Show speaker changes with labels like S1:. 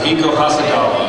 S1: Akihiko Hasegawa.